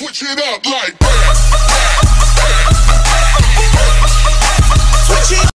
switch it up like. that. Switch it